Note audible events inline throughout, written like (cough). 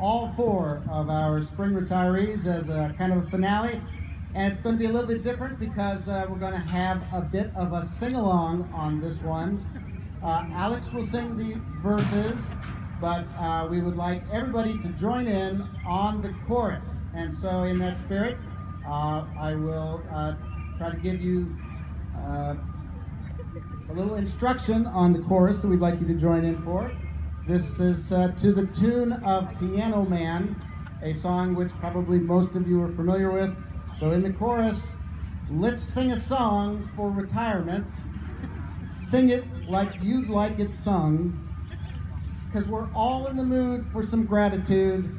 all four of our spring retirees as a kind of a finale. And it's going to be a little bit different because uh, we're going to have a bit of a sing along on this one. Uh, Alex will sing the verses, but uh, we would like everybody to join in on the chorus. And so, in that spirit, uh, I will uh, try to give you uh, a little instruction on the chorus that we'd like you to join in for. This is uh, to the tune of Piano Man, a song which probably most of you are familiar with. So, in the chorus, let's sing a song for retirement. Sing it like you'd like it sung, because we're all in the mood for some gratitude,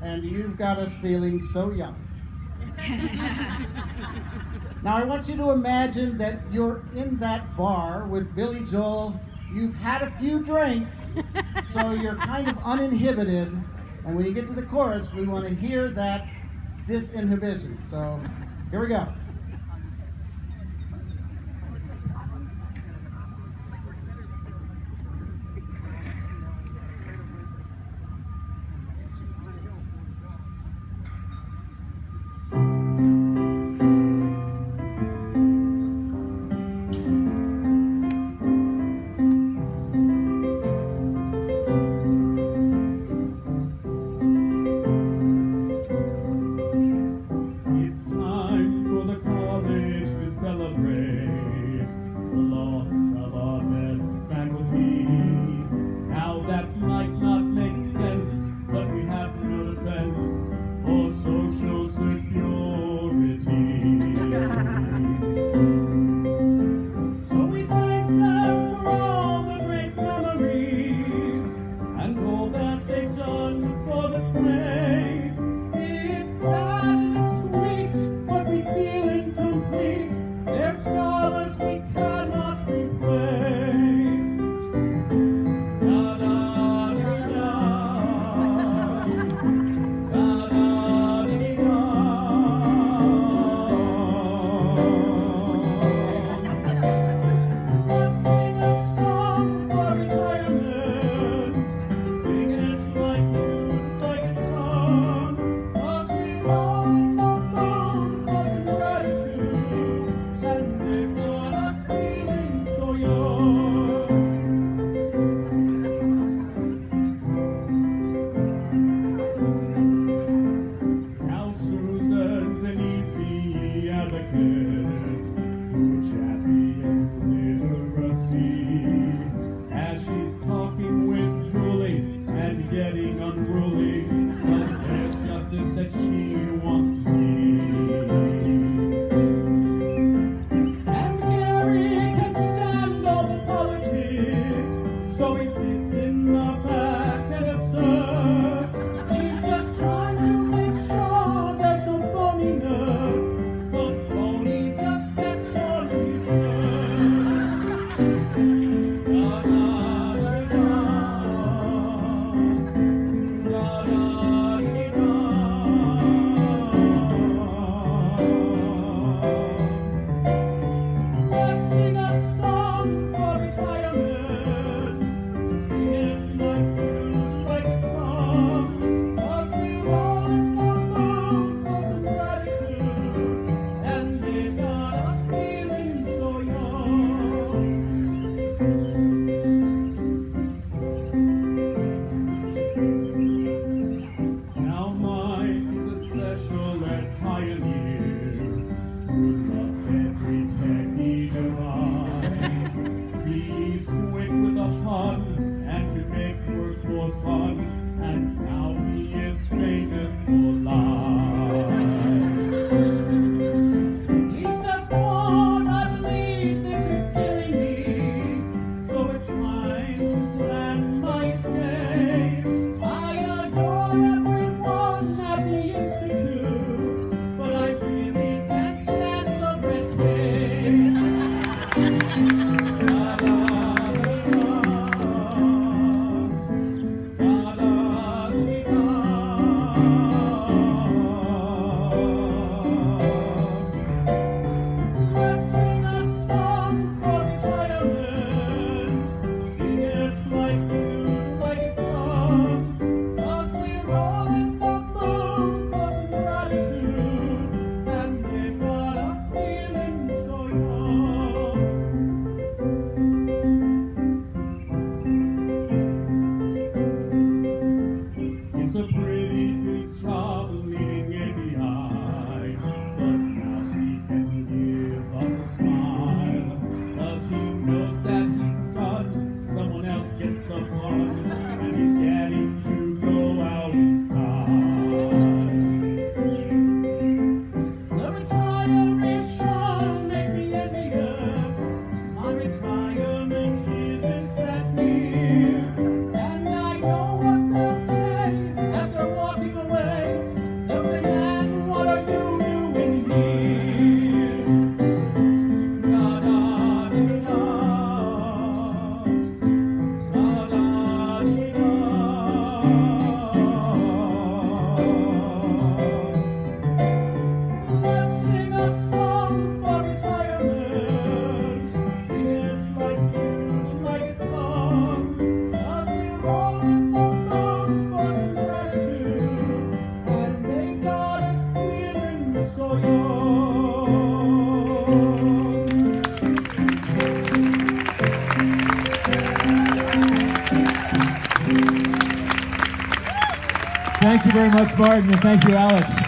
and you've got us feeling so young. (laughs) now, I want you to imagine that you're in that bar with Billy Joel. You've had a few drinks, so (laughs) you're kind of uninhibited. And when you get to the chorus, we want to hear that disinhibition. So, here we go. Thank you very much, Martin, and thank you, Alex.